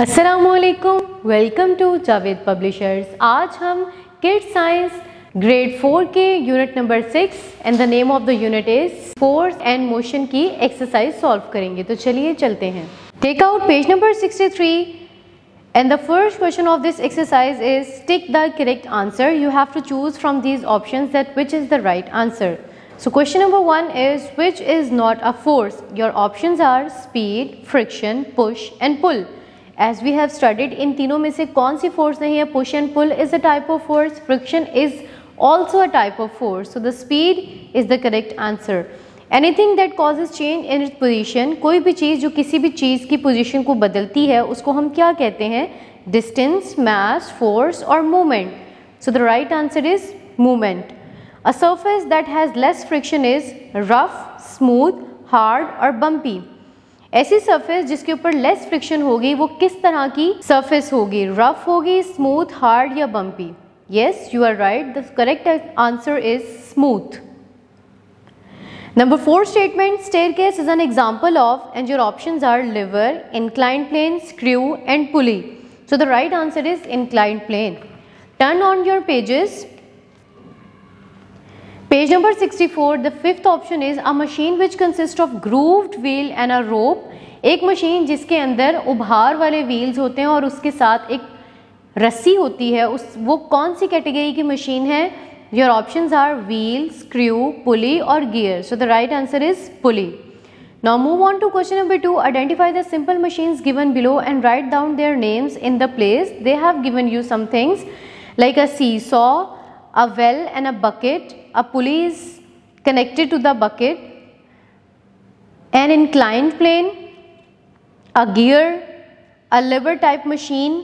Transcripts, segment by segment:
असलकुम welcome to Javed publishers आज हम किड साइंस ग्रेड फोर के unit number six and the name of the unit is force and motion की exercise solve करेंगे। तो चलिए चलते हैं। Take out page number 63 and the first question of this exercise is tick the correct answer you have to choose from these option that which is the right answer So question number one is which is not a force? Your options are speed, friction, push and pull. As we have studied इन तीनों में से कौन सी force नहीं है? Push and pull is a type of force friction is also a type of force so the speed is the correct answer anything that causes change in it position कोई भी चीज़ जो किसी भी चीज़ की पोजिशन को बदलती है, उसको हम क्या कहते हैं? डिस्टेंस मैस फोर्स और movement so the right answer is movement a surface that has less friction is rough smooth hard और बम्पी ऐसी सरफेस जिसके ऊपर लेस फ्रिक्शन होगी, वो किस तरह की सरफेस होगी? रफ होगी स्मूथ हार्ड या bumpy yes you are right the correct answer is smooth number four statement staircase is an example of and your option are lever inclined plane screw and pulley so the right answer is inclined plane turn on your pages Page number four the fifth option is a machine which consists of grooved wheel and a rope. एक machine जिसके अंदर उभार वाले wheels होते हैं और उसके साथ एक रस्सी होती है, उस, वो कौन सी कैटेगरी की मशीन है? Your option are wheel screw pulley और gear so the right answer is pulley now move on to question number two identify the simple machine given below and write down their names in the place they have given you some things like a seesaw a well and a bucket, a pulley is connected to the bucket, an inclined plane, a gear, a lever type machine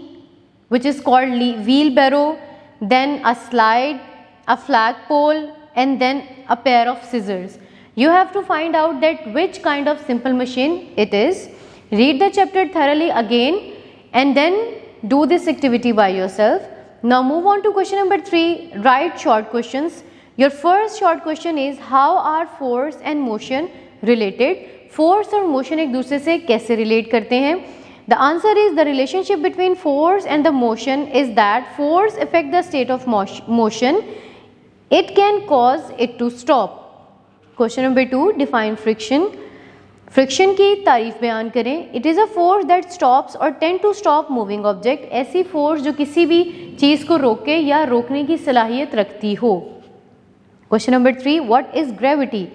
which is called wheelbarrow, then a slide, a flagpole and then a pair of scissors. You have to find out that which kind of simple machine it is. Read the chapter thoroughly again and then do this activity by yourself. Now move on to question number 3. Write short questions. Your first short question is how are force and motion related? Force और motion एक दूसरे से कैसे relate करते हैं The answer is the relationship between force and the motion is that force affect the state of motion. It can cause it to stop. Question number two, define friction. Friction की तारीफ़ बयान करें। It is a force that stops और tend to stop moving object ऐसी force जो किसी भी चीज़ को रोके या रोकने की सलाहियत रखती हो। Question number three what is gravity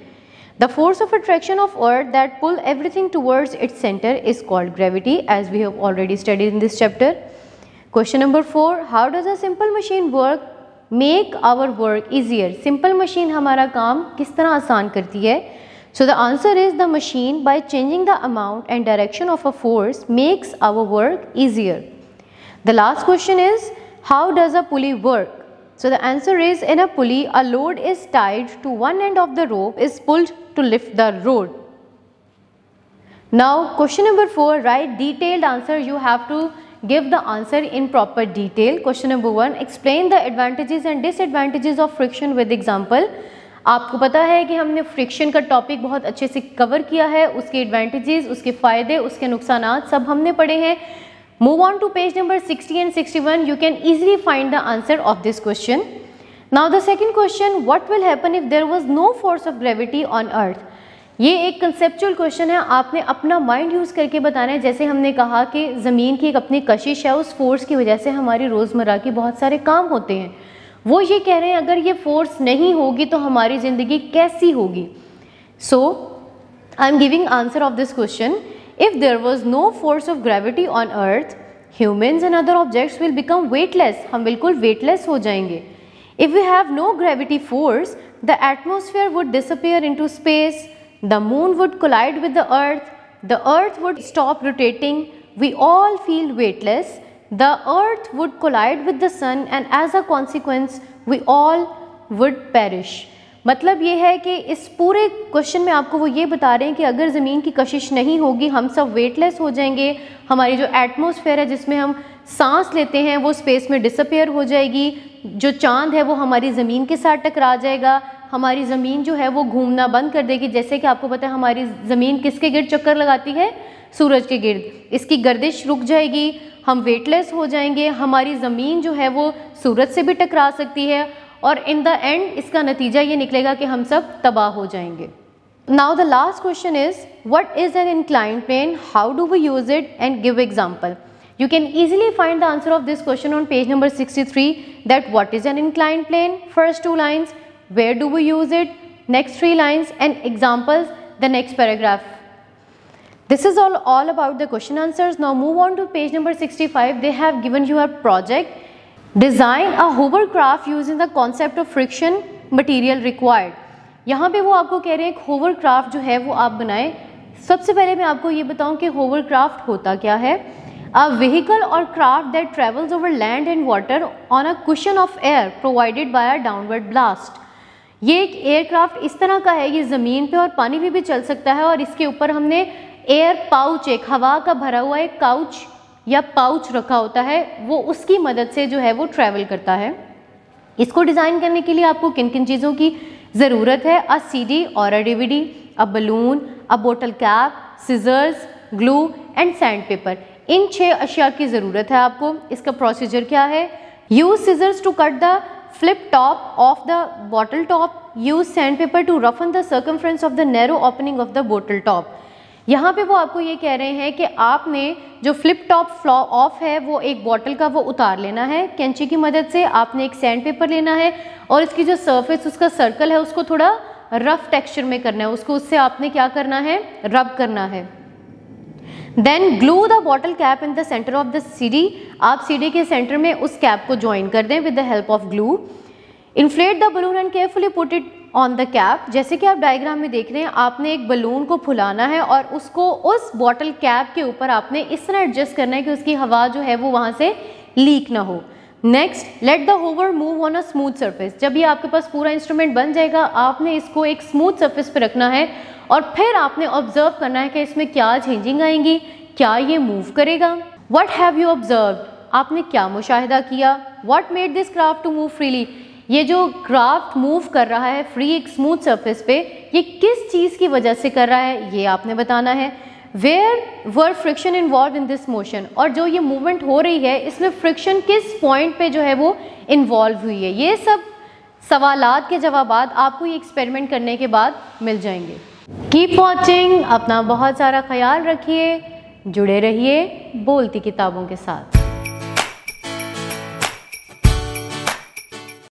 the force of attraction of earth that pull everything towards its centre is called gravity as we have already studied in this chapter question number four how does a simple machine work make our work easier simple machine हमारा काम किस तरह आसान करती है? So the answer is the machine by changing the amount and direction of a force makes our work easier. The last question is how does a pulley work? So the answer is in a pulley a load is tied to one end of the rope is pulled to lift the load. Now question number 4 write detailed answer you have to give the answer in proper detail. Question number 1 explain the advantages and disadvantages of friction with example. आपको पता है कि हमने friction का topic बहुत अच्छे से cover किया है उसके एडवांटेजेस उसके फ़ायदे उसके नुकसान सब हमने पढ़े हैं Move on to page number 60 and 61. You can easily find the answer of this question. Now the second question, what will happen if there was no force of gravity on earth? ये एक conceptual question है आपने अपना mind use करके बताना है जैसे हमने कहा कि ज़मीन की एक अपनी कशिश है उस फोर्स की वजह से हमारी रोज़मर्रा के बहुत सारे काम होते हैं वो ये कह रहे हैं, अगर ये फोर्स नहीं होगी तो हमारी ज़िंदगी कैसी होगी? So I am giving answer of this question if there was no force of gravity on earth humans and other objects will become weightless हम बिल्कुल वेटलेस हो जाएँगे। If you have no gravity force the atmosphere would disappear into space the moon would collide with the earth the earth would stop rotating we all feel weightless the earth would collide with the sun and as a consequence, we all would perish. मतलब ये है कि इस पूरे question में आपको वो ये बता रहे हैं कि अगर ज़मीन की कशिश नहीं होगी हम सब वेटलेस हो जाएँगे हमारी जो एटमोसफेयर है जिसमें हम सांस लेते हैं वो स्पेस में डिसअपेयर हो जाएगी जो चाँद है वो हमारी ज़मीन के साथ टकरा जाएगा हमारी ज़मीन जो है वो घूमना बंद कर देगी। जैसे कि आपको पता है हमारी ज़मीन किसके गिर्द चक्कर लगाती है? सूरज के गिर्द इसकी गर्दिश रुक जाएगी हम वेटलेस हो जाएँगे हमारी ज़मीन जो है वो सूरज से भी टकरा सकती है और इन द एंड इसका नतीजा ये निकलेगा कि हम सब तबाह हो जाएँगे। Now the last question is what is an incline plane how do we use it and give example You can easily find the answer of this question on page number 63 that what is an inclined plane, first two lines, where do we use it, next three lines and examples, the next paragraph. This is all, all about the question answers. Now move on to page number 65. They have given you a project. Design a hovercraft using the concept of friction material required. यहाँ पे वो आपको कह रहे हैं hovercraft जो है वो आप बनाएँ सबसे पहले मैं आपको ये बताऊँ कि होवरक्राफ्ट होता क्या है A vehicle or craft that travels over land and water on a cushion of air provided by a downward blast. ये एक एयरक्राफ्ट इस तरह का है, ये ज़मीन पे और पानी में भी चल सकता है और इसके ऊपर हमने एयर पाउच एक हवा का भरा हुआ एक काउच या पाउच रखा होता है, वो उसकी मदद से जो है वो ट्रैवल करता है। इसको डिज़ाइन करने के लिए आपको किन किन चीज़ों की ज़रूरत है? अ सी और a D a balloon a bottle cap scissors glue and sandpaper इन छः अशिया की ज़रूरत है आपको। इसका प्रोसीजर क्या है? Use scissors to cut the top of the bottle top use sandpaper to roughen the circumference of the narrow opening of the bottle top यहाँ पे वो आपको ये कह रहे हैं कि आपने जो फ्लिप टॉप फ्लॉ ऑफ़ है, वो एक बॉटल का वो उतार लेना है। कैंची की मदद से आपने एक सैंड पेपर लेना है और इसकी जो सरफेस उसका सर्कल है, उसको थोड़ा रफ टेक्सचर में करना है। उसको, उससे आपने क्या करना है? रब करना है। Then glue the bottle cap in the centre of the CD आप सीडी के सेंटर में उस कैप को ज्वाइन कर दें with the help of glue inflate the balloon and carefully put it on the cap जैसे कि आप डायग्राम में देख रहे हैं, आपने एक बलून को फुलाना है और उसको उस बॉटल कैप के ऊपर आपने इस तरह एडजस्ट करना है कि उसकी हवा जो है वो वहाँ से लीक ना हो। Next let the hover move on a smooth surface जब ये आपके पास पूरा इंस्ट्रूमेंट बन जाएगा, आपने इसको एक स्मूथ सर्फेस पे रखना है और फिर आपने ऑब्ज़र्व करना है कि इसमें क्या चेंजिंग आएँगी, क्या ये मूव करेगा। वट हैव यू ऑब्ज़र्व आपने क्या मुशाहिदा किया? What made this craft to move freely ये जो क्राफ्ट मूव कर रहा है फ्री एक स्मूथ सरफेस पे, ये किस चीज़ की वजह से कर रहा है, ये आपने बताना है। Where were friction involve in this motion और जो ये मूवमेंट हो रही है, इसमें फ्रिक्शन किस पॉइंट पे जो है वो इन्वॉल्व हुई है? ये सब सवाल के जवाब आपको ये एक्सपेरिमेंट करने के बाद मिल जाएँगे। कीप वॉचिंग अपना बहुत सारा ख्याल रखिए, जुड़े रहिए बोलती किताबों के साथ।